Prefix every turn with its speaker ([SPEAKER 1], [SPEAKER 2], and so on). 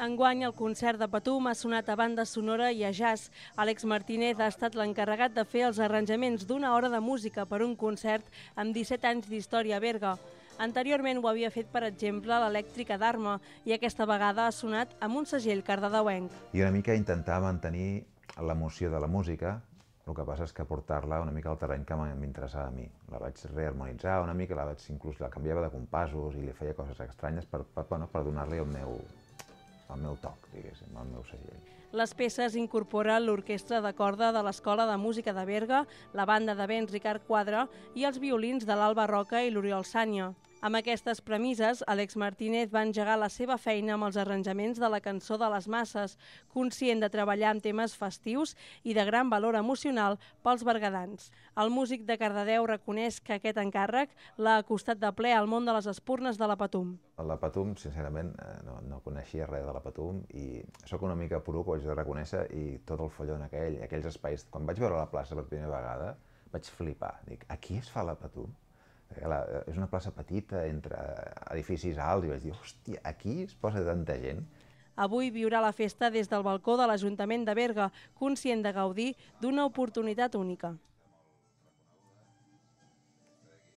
[SPEAKER 1] Enguany, el concert de Patum ha sonat a banda sonora i a jazz. Àlex Martínez ha estat l'encarregat de fer els arranjaments d'una hora de música per un concert amb 17 anys d'història a Berga. Anteriorment ho havia fet, per exemple, l'elèctrica d'Arma i aquesta vegada ha sonat amb un segell cardedeuenc.
[SPEAKER 2] I una mica intentar mantenir l'emoció de la música, el que passa és que portar-la una mica al terreny que m'interessava a mi. La vaig reharmonitzar una mica, la vaig inclús la canviava de compassos i li feia coses estranyes per, per, bueno, per donar-li el meu, el meu toc, diguéssim, el meu segell.
[SPEAKER 1] Les peces incorporen l'orquestra de corda de l'Escola de Música de Berga, la banda de vents Ricard Quadre i els violins de l'Alba Roca i l'Oriol Sanya. Amb aquestes premisses, Àlex Martínez va engegar la seva feina amb els arranjaments de la cançó de les masses, conscient de treballar amb temes festius i de gran valor emocional pels bergadans. El músic de Cardedeu reconeix que aquest encàrrec l'ha acostat de ple al món de les espurnes de la Patum.
[SPEAKER 2] La Patum, sincerament, eh, no, no coneixia res de la Patum i sóc una mica poruc, ho haig de reconèixer, i tot el follon aquell, aquells espais... Quan vaig veure la plaça per primera vegada, vaig flipar. Dic, aquí es fa la Patum? La, és una plaça petita, entre edificis alts, i vaig dir, hòstia, aquí es posa tanta gent.
[SPEAKER 1] Avui viurà la festa des del balcó de l'Ajuntament de Berga, conscient de gaudir d'una oportunitat única.